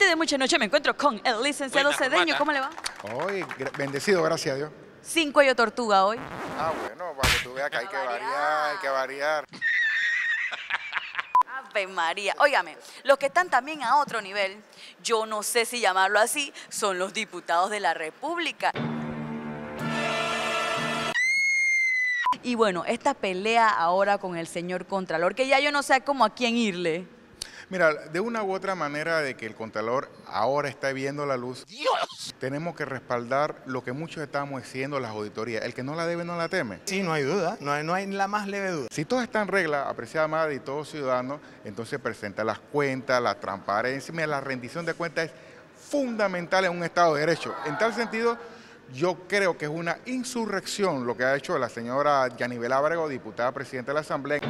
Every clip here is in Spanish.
gente de mucha noche, me encuentro con el licenciado Cedeño. ¿Cómo le va? Hoy, bendecido, gracias a Dios. Sin cuello tortuga hoy. Ah, bueno, para que tú veas que hay que variar, hay que variar. Ave María. Óigame, los que están también a otro nivel, yo no sé si llamarlo así, son los diputados de la República. Y bueno, esta pelea ahora con el señor Contralor, que ya yo no sé cómo a quién irle. Mira, de una u otra manera de que el Contralor ahora está viendo la luz, Dios. tenemos que respaldar lo que muchos estamos diciendo las auditorías. El que no la debe no la teme. Sí, no hay duda, no hay, no hay la más leve duda. Si todo está en regla, apreciada madre y todo ciudadano, entonces presenta las cuentas, la transparencia, mira, la rendición de cuentas es fundamental en un Estado de Derecho. En tal sentido, yo creo que es una insurrección lo que ha hecho la señora Yanibel Ábrego, diputada presidenta de la Asamblea,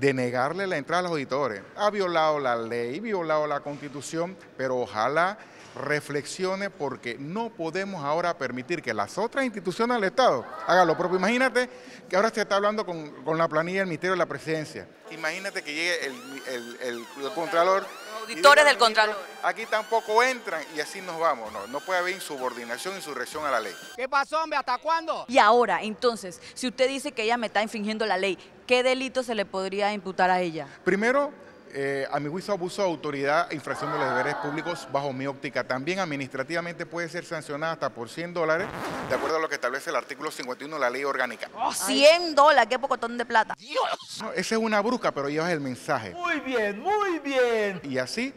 de negarle la entrada a los auditores. Ha violado la ley, violado la Constitución, pero ojalá reflexione porque no podemos ahora permitir que las otras instituciones del Estado hagan lo propio. Imagínate que ahora se está hablando con, con la planilla del Ministerio de la Presidencia. Imagínate que llegue el, el- el- el Contralor. Auditores del Contralor. Aquí tampoco entran y así nos vamos. No, no puede haber insubordinación, insurrección a la ley. ¿Qué pasó, hombre? ¿Hasta cuándo? Y ahora, entonces, si usted dice que ella me está infringiendo la ley, ¿qué delito se le podría imputar a ella? Primero, eh, a mi juicio, abuso de autoridad, e infracción de los deberes públicos bajo mi óptica. También administrativamente puede ser sancionada hasta por 100 dólares, de acuerdo a lo que establece el artículo 51 de la ley orgánica. 100 dólares, qué pocotón de plata. Dios. No, esa es una brusca, pero llevas el mensaje. Muy bien, muy bien. Y así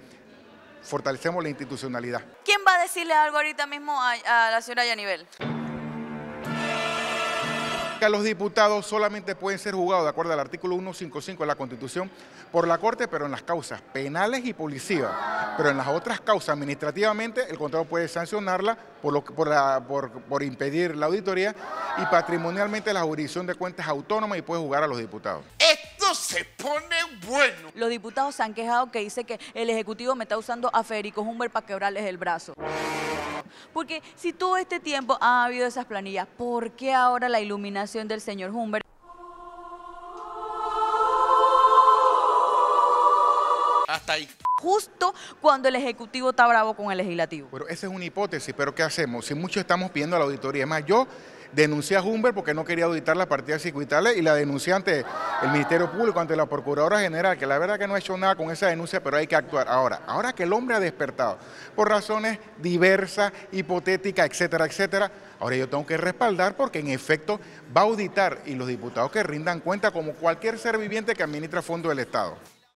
fortalecemos la institucionalidad. ¿Quién va a decirle algo ahorita mismo a, a la señora Yanivel? Que los diputados solamente pueden ser juzgados, de acuerdo al artículo 155 de la Constitución, por la Corte, pero en las causas penales y policivas. Pero en las otras causas, administrativamente, el Contralor puede sancionarla por, lo, por, la- por- por impedir la auditoría y patrimonialmente la jurisdicción de cuentas autónoma y puede juzgar a los diputados. Esto se pone bueno. Los diputados se han quejado que dice que el Ejecutivo me está usando a Federico Humber para quebrarles el brazo. Porque si todo este tiempo ha habido esas planillas, ¿por qué ahora la iluminación del señor Humber? Hasta ahí. Justo cuando el Ejecutivo está bravo con el Legislativo. Pero esa es una hipótesis, pero ¿qué hacemos? Si muchos estamos pidiendo a la auditoría, es más, yo denuncié a Humber porque no quería auditar las partidas circuitales y la denuncié ante el Ministerio Público, ante la Procuradora General, que la verdad que no ha hecho nada con esa denuncia, pero hay que actuar. Ahora, ahora que el hombre ha despertado por razones diversas, hipotéticas, etcétera, etcétera, ahora yo tengo que respaldar porque en efecto va a auditar y los diputados que rindan cuenta como cualquier ser viviente que administra fondos del Estado.